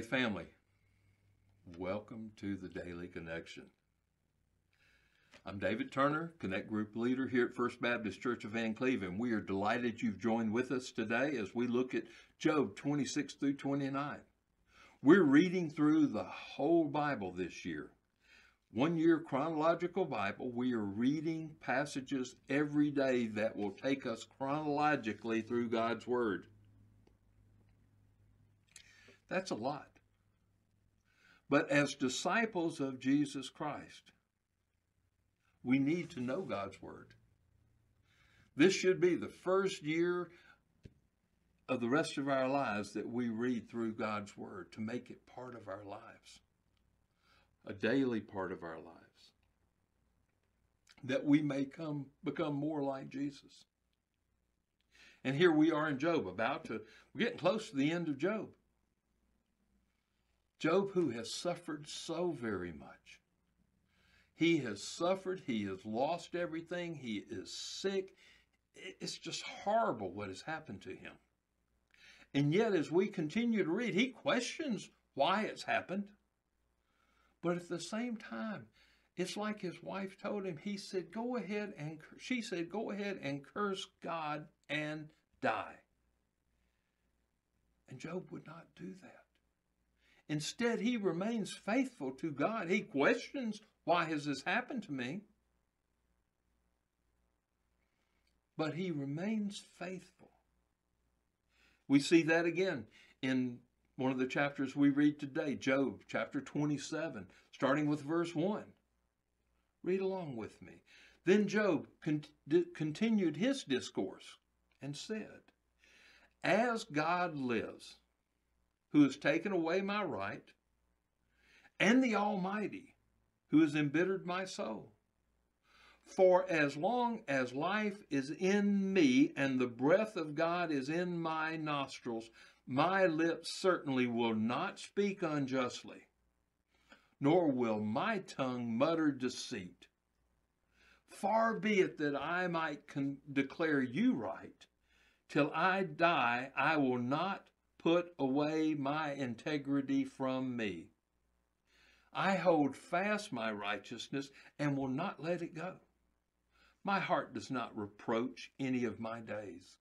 Family, welcome to the Daily Connection. I'm David Turner, Connect Group leader here at First Baptist Church of Vancleave, and we are delighted you've joined with us today as we look at Job 26 through 29. We're reading through the whole Bible this year. One year chronological Bible, we are reading passages every day that will take us chronologically through God's Word. That's a lot. But as disciples of Jesus Christ, we need to know God's Word. This should be the first year of the rest of our lives that we read through God's Word to make it part of our lives, a daily part of our lives, that we may come become more like Jesus. And here we are in Job, about to, we're getting close to the end of Job. Job, who has suffered so very much. He has suffered, he has lost everything, he is sick. It's just horrible what has happened to him. And yet, as we continue to read, he questions why it's happened. But at the same time, it's like his wife told him, he said, Go ahead and, she said, Go ahead and curse God and die. And Job would not do that. Instead, he remains faithful to God. He questions, why has this happened to me? But he remains faithful. We see that again in one of the chapters we read today, Job chapter 27, starting with verse 1. Read along with me. Then Job con- continued his discourse and said, As God lives, who has taken away my right, and the Almighty, who has embittered my soul. For as long as life is in me and the breath of God is in my nostrils, my lips certainly will not speak unjustly, nor will my tongue mutter deceit. Far be it that I might declare you right. Till I die, I will not put away my integrity from me. I hold fast my righteousness and will not let it go. My heart does not reproach any of my days.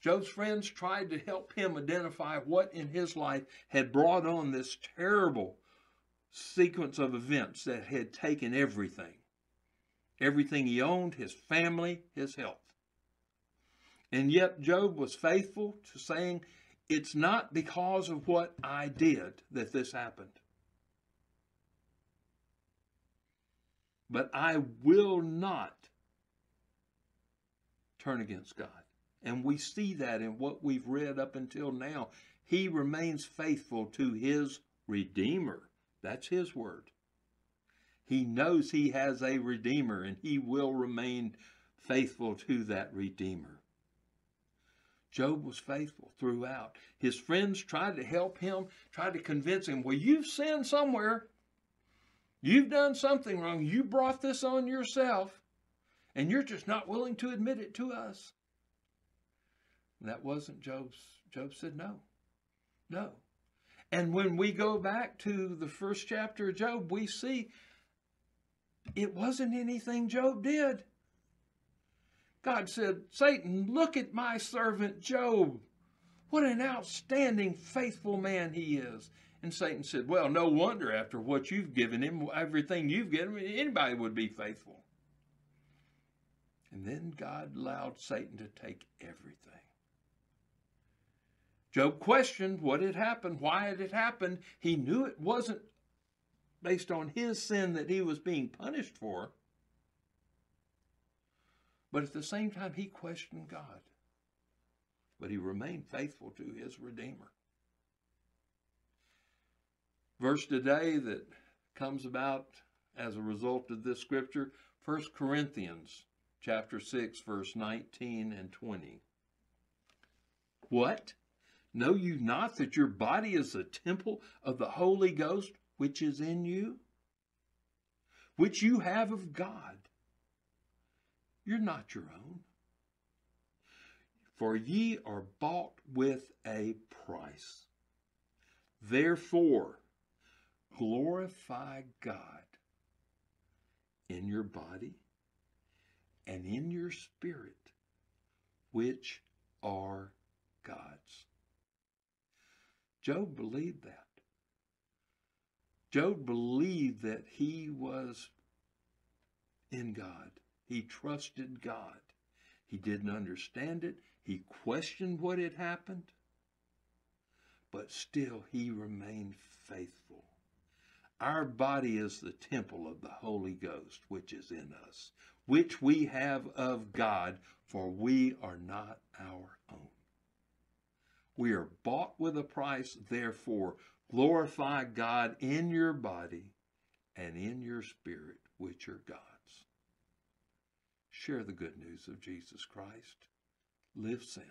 Job's friends tried to help him identify what in his life had brought on this terrible sequence of events that had taken everything everything he owned, his family, his health. And yet, Job was faithful to saying it's not because of what I did that this happened. But I will not turn against God. And we see that in what we've read up until now. He remains faithful to his Redeemer. That's his word. He knows he has a Redeemer and he will remain faithful to that Redeemer. Job was faithful throughout. His friends tried to help him, tried to convince him, well, you've sinned somewhere. You've done something wrong. You brought this on yourself, and you're just not willing to admit it to us. And that wasn't Job's. Job said, no, no. And when we go back to the first chapter of Job, we see it wasn't anything Job did. God said, Satan, look at my servant Job. What an outstanding, faithful man he is. And Satan said, Well, no wonder after what you've given him, everything you've given him, anybody would be faithful. And then God allowed Satan to take everything. Job questioned what had happened, why it had happened. He knew it wasn't based on his sin that he was being punished for. But at the same time, he questioned God. But he remained faithful to his Redeemer. Verse today that comes about as a result of this scripture, 1 Corinthians chapter 6, verse 19 and 20. What? Know you not that your body is a temple of the Holy Ghost which is in you, which you have of God, you're not your own. For ye are bought with a price. Therefore, glorify God in your body and in your spirit, which are God's. Job believed that. Job believed that he was in God. He trusted God. He didn't understand it. He questioned what had happened. But still, he remained faithful. Our body is the temple of the Holy Ghost, which is in us, which we have of God, for we are not our own. We are bought with a price, therefore, glorify God in your body and in your spirit, which are God's. Share the good news of Jesus Christ. Live sent.